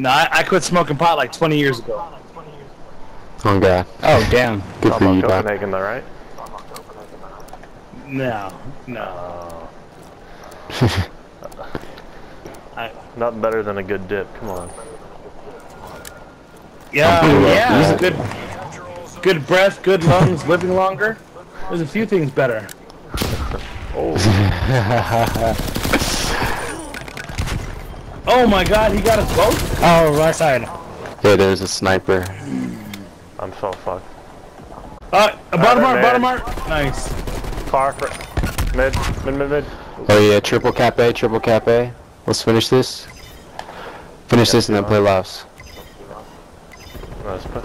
No, I, I quit smoking pot like 20 years ago. Oh god. Oh, damn. Good for you, about Doc. Copenhagen though, right? No, no. I, nothing better than a good dip. Come on. yeah, yeah. Yeah. Good, good breath, good lungs, living longer. There's a few things better. Oh, Oh my God, he got us both. Oh, right side. Yeah, there's a sniper. I'm so fucked. Uh, bottom Alright, art, bottom man. art. Nice. Car, for mid, mid, mid, mid. Oh yeah, triple cap A, triple cap A. Let's finish this. Finish this and then play last. Nice, put.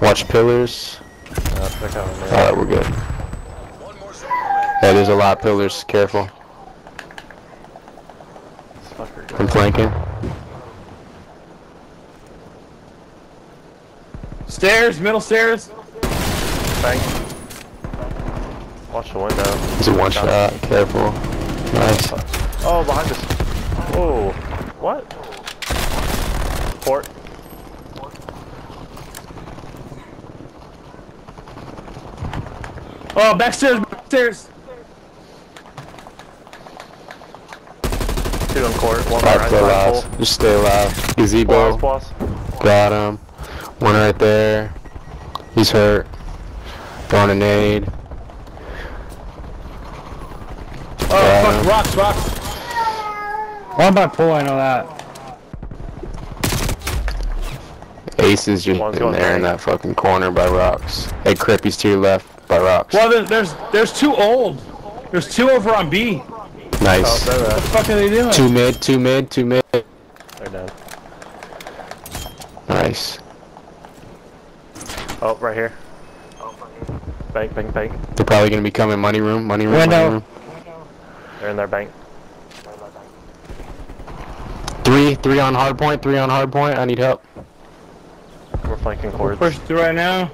Watch pillars. Uh, pick out a mid. Alright, we're good. Yeah, there's a lot of pillars. Careful. This fucker I'm flanking. Stairs, middle stairs. Bang. Watch the window. There's a one shot. Careful. Nice. Oh, behind us. Whoa. What? Port. Oh, back backstairs, backstairs. Two on court. One Alright, right play side. last. Just stay alive. Plus, Gazebo. plus. Got him. One right there. He's hurt. Throwing a nade. Oh, Yeah. fuck, rocks, rocks. One by pool, I know that. Ace is just One's in going there in that fucking corner by rocks. Hey, Crip, he's to your left by rocks. Well, there, there's there's two old. There's two over on B. Oh, what Oh, Nice. they're the fuck are they doing? Two mid, two mid, two mid. They're dead. Nice. Oh, right here. oh Bank, bank, bank. They're probably gonna be coming money room, money room, Window. money room. They're in their bank. Three, three on hard point, three on hard point. I need help. We're flanking courts. Push through right now.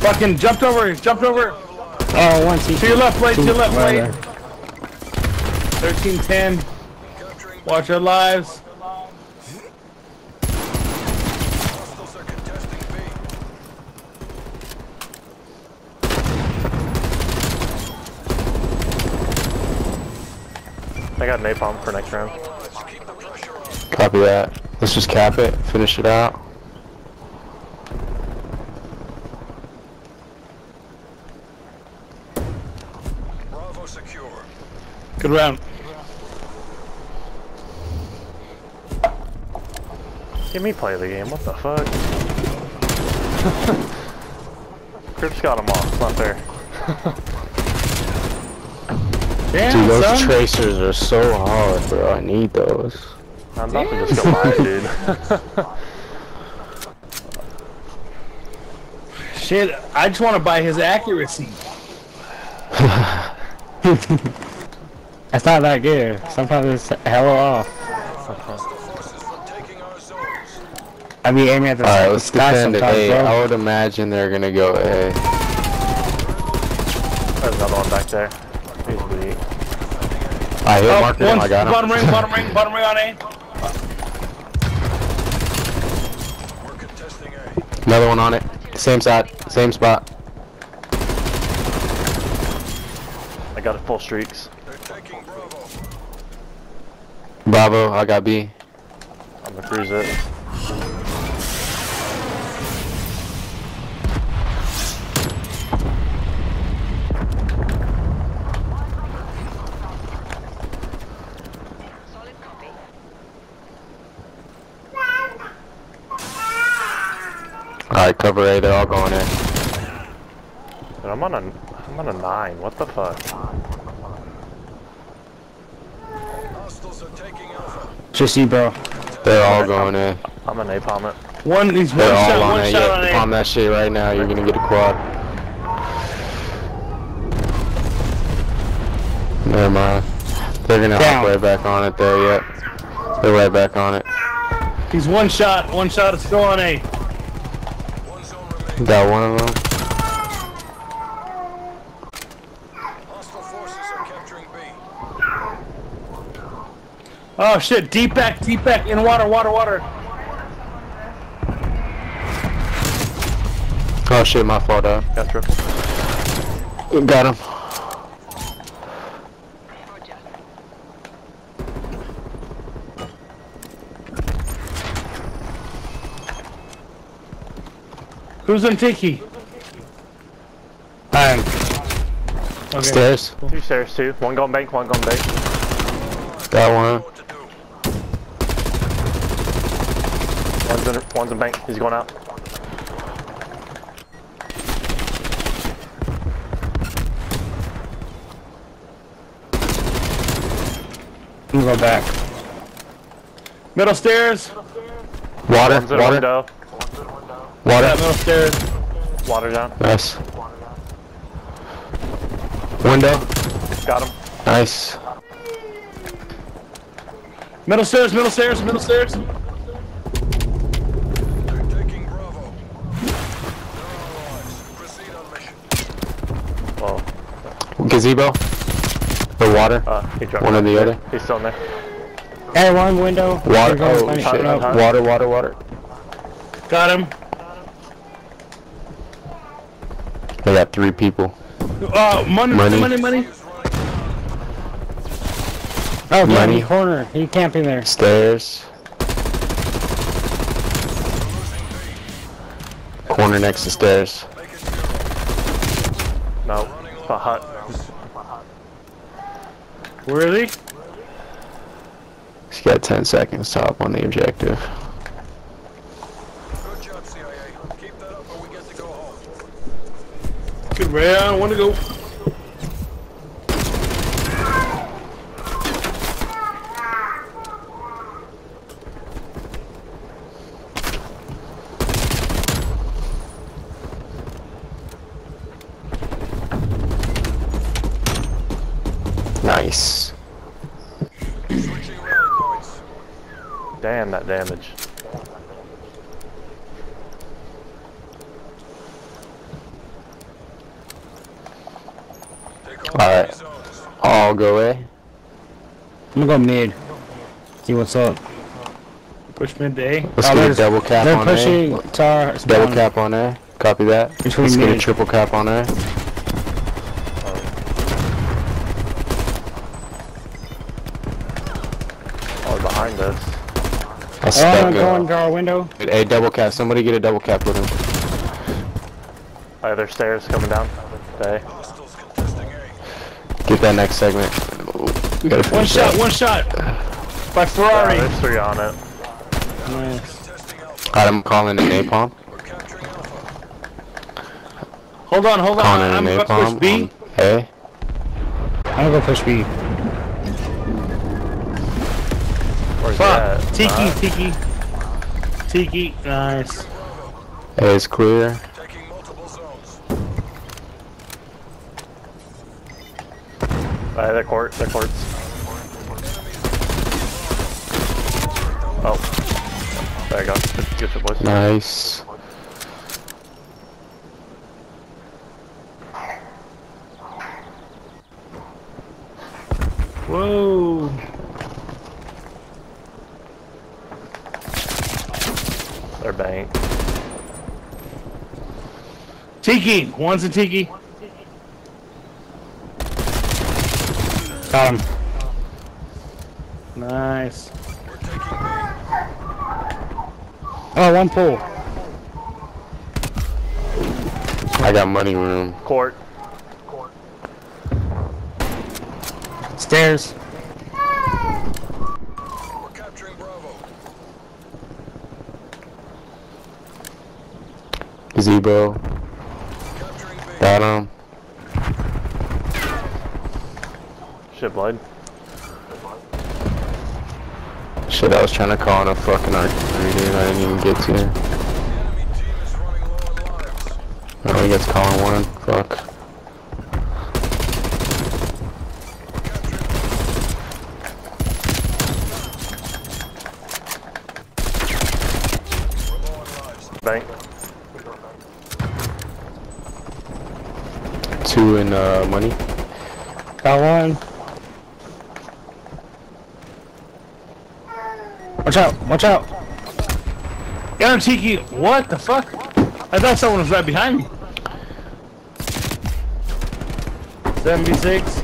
Fucking jumped over, jumped over. Oh, one To your left, Blade, to your left, Right Blade. 1310. Watch our lives. I got napalm for next round. Copy that. Let's just cap it, finish it out. Bravo secure. Good round. Give me play the game. What the fuck? Crip's got him off. It's not fair. Damn, Dude, those son. tracers are so hard, bro. I need those. I'm about to just go live, dude. Shit, I just want to buy his accuracy. It's not that good. Sometimes it's hella off. Forces are taking our zones. I be aiming at the Alright, the let's sky defend it. sometimes, Hey, bro. I would imagine they're gonna go A. There's another one back there. I hit Oh, marker him, one, I got him. bottom ring, bottom ring, bottom ring on A. A. Another one on it. Same side, same spot. I got it full streaks. Bravo. I got B. I'm gonna cruise it. Alright, cover A, they're all going in. Dude, I'm on a, I'm on a nine. What the fuck? Just you, bro. They're all going in. I'm a napalm it. One, he's one They're all shot, on one A. shot on Yeah, A. palm that shit right now. You're gonna get a quad. Never mind. They're gonna Down. hop right back on it there, yep. They're right back on it. He's one shot, one shot is still on A. One. Got one of them. Hostile forces are capturing B. Oh shit, deep back, deep back, in water, water, water. Oh shit, my fault, dog. Got triple. Got him. Who's in Tiki? I'm Okay. Stairs. Two stairs, two. One going bank, one going bank. Got one. What to do? One's in, one's in bank. He's going out. gonna go back. Middle stairs. Water. One's in Water. window. Yeah, Water. middle stairs. Water down. Nice. Window. Got him. Nice. Middle stairs, middle stairs, middle stairs. Gazebo. The water. uh, he dropped. One or the other. He's still in there. Hey, one window. Water. You're Oh funny. shit. No, Huh? Water. Water. Water. Got him. They got three people. Uh, money, Money. money, money. Oh, behind Money. the corner. He camping there. Stairs. Corner next to stairs. Making zero. No. The hut. Where is he? He's got 10 seconds top on the objective. Good job, CIA. Keep that up or we get to go home. Good round, one to go. Damn that damage. Alright. three zones. All go away. I'm gonna go mid. See what's up. Push midday. Let's Oh, get a double cap They're on pushing A. to Double spawn. cap on A. Copy that. Between Let's get a triple cap on A. Oh, behind us. I'll Oh, step I'm going uh, to our window. Hey, double cap. Somebody get a double cap with him. Oh, there's stairs coming down. Okay. Hostiles contesting A. Get that next segment. We gotta One shot, that. one shot. By Yeah, Ferrari. there's three on it. Nice. Alright, I'm calling a napalm. We're capturing Alpha. Hold on, hold on. Calling I'm a about to push napalm. B. on A. I'm gonna go push B. Where's Fuck. that? Tiki, Uh, Tiki. Tiki. Nice. A is clear. Taking multiple zones. uh, the court. The courts. Oh. There you go. Good, good shit, boys. Nice. Whoa. They're bank. Tiki. One's a Tiki. Got him. Nice. We're taking B. Oh, one pull. I got money room. Court. Stairs. We're capturing Bravo. Gazebo. Got him. Shit, blood. Shit, I was trying to call in a fucking archery, dude. I didn't even get to. The enemy team is running low on lives. Oh, he gets calling one. Fuck. We're low on lives. Bank. In uh, money. Got one. Watch out! Watch out! Got him, Tiki. What the fuck? I thought someone was right behind me. 76.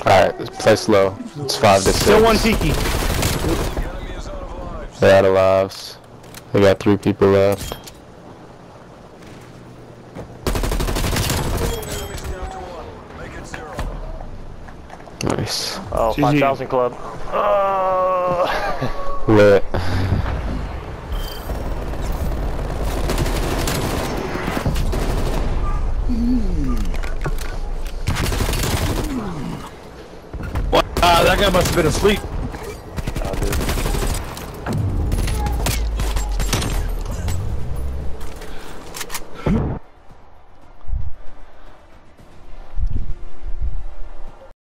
Alright, let's play slow. It's 5 to 6. Still one Tiki. The enemy is out of lives. They're out of lives. They got three people left. Enemies down to one. Make it zero. Nice. Oh, 5000 club. Uh, Lit. Ah, that guy must have been asleep.